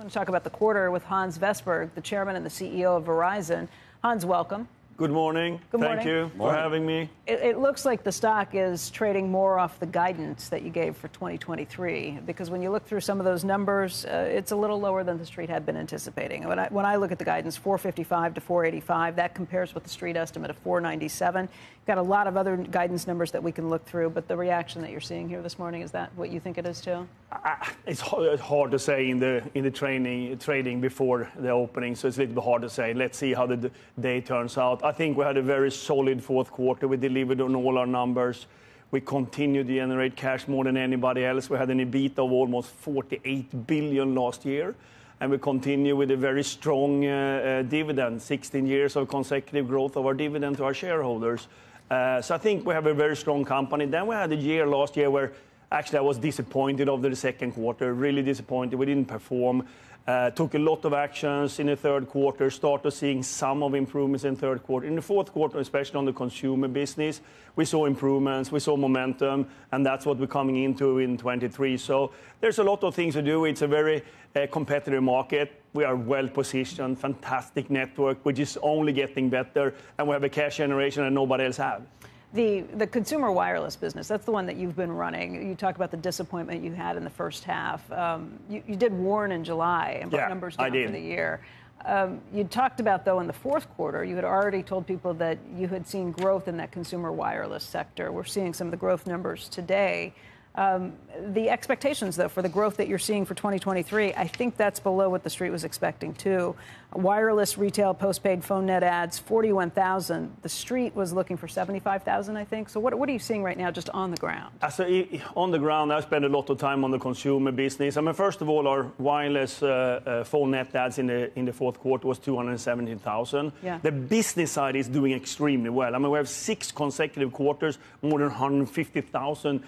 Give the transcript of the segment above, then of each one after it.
I want to talk about the quarter with Hans Vestberg, the chairman and the CEO of Verizon. Hans, welcome. Good morning. Good morning. Thank you Morning. for having me. It, it looks like the stock is trading more off the guidance that you gave for 2023 because when you look through some of those numbers, uh, it's a little lower than the street had been anticipating. When I, when I look at the guidance, 455 to 485, that compares with the street estimate of 497. You've got a lot of other guidance numbers that we can look through, but the reaction that you're seeing here this morning is that what you think it is too? I- It's hard, it's hard to say in the in the training trading before the opening, so it's a little bit hard to say. Let's see how the d- day turns out. I think we had a very solid fourth quarter. We delivered on all our numbers. We continued to generate cash more than anybody else. We had an EBIT of almost 48 billion last year, and we continue with a very strong uh, uh, dividend, 16 years of consecutive growth of our dividend to our shareholders. Uh, So I think we have a very strong company. Then we had a year last year where Actually, I was disappointed over the second quarter, really disappointed. We didn't perform. Uh, took a lot of actions in the third quarter, started seeing some of improvements in third quarter. In the fourth quarter, especially on the consumer business, we saw improvements, we saw momentum, and that's what we're coming into in 23. So there's a lot of things to do. It's a very uh, competitive market. We are well positioned, fantastic network, which is only getting better, and we have a cash generation that nobody else have. The, the consumer wireless business, that's the one that you've been running. You talk about the disappointment you had in the first half. Um, you, you did warn in July and brought Yeah, numbers I down for the year. Um, you talked about, though, in the fourth quarter, you had already told people that you had seen growth in that consumer wireless sector. We're seeing some of the growth numbers today. Um, the expectations, though, for the growth that you're seeing for 2023, I think that's below what the street was expecting, too. Wireless retail postpaid phone net adds, 41,000. The street was looking for 75,000, I think. So, what, what are you seeing right now just on the ground? A, on the ground, I spend a lot of time on the consumer business. I mean, first of all, our wireless uh, uh, phone net adds in the in the fourth quarter was 217,000. Yeah. The business side is doing extremely well. I mean, we have six consecutive quarters, more than 150,000 uh,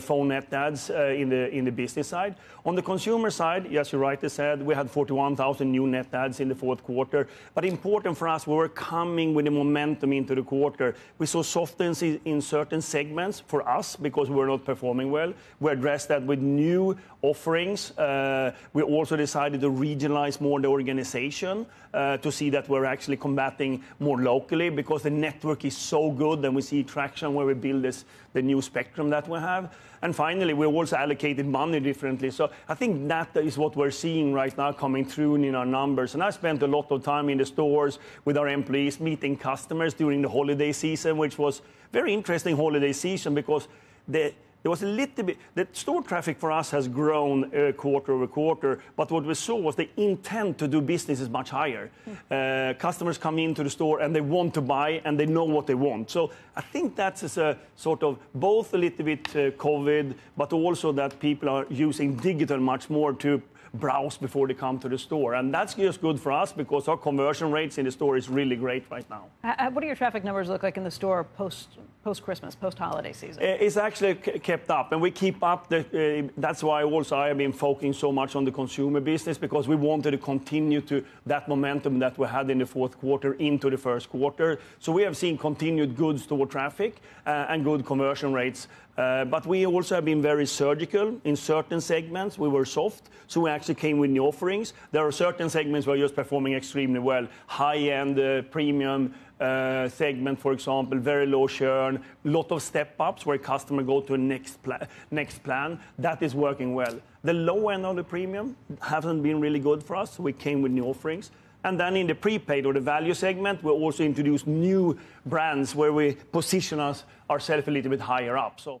phone net adds uh, in the in the business side. On the consumer side, yes, you rightly said, we had 41,000 new net adds in the fourth quarter. But important for us, we were coming with the momentum into the quarter. We saw softness in in certain segments for us because we were not performing well. We addressed that with new offerings. Uh, We also decided to regionalize more the organization uh, to see that we're actually combating more locally because the network is so good, and we see traction where we build this, the new spectrum that we have. And finally, we also allocated money differently. So I think that is what we're seeing right now coming through in our numbers. And I spent a lot of time in the stores with our employees, meeting customers during the holiday season, which was very interesting holiday season because the there was a little bit, the store traffic for us has grown uh, quarter over quarter, but what we saw was the intent to do business is much higher. Uh, customers come into the store and they want to buy and they know what they want. So I think that's a sort of both a little bit uh, COVID, but also that people are using digital much more to browse before they come to the store. And that's just good for us because our conversion rates in the store is really great right now. H- h- What do your traffic numbers look like in the store post post Christmas, post holiday season? Uh, It's actually kept up, and we keep up. The, uh, that's why also I have been focusing so much on the consumer business because we wanted to continue to that momentum that we had in the fourth quarter into the first quarter. So we have seen continued good store traffic uh, and good conversion rates. Uh, but we also have been very surgical in certain segments. We were soft, so we actually came with new offerings. There are certain segments where you're performing extremely well. High-end, uh, premium uh, segment, for example, very low churn, lot of step-ups where customer go to next, pla- next plan. That is working well. The low end of the premium hasn't been really good for us. We came with new offerings. And then in the prepaid or the value segment, we also introduced new brands where we position us ourselves a little bit higher up. So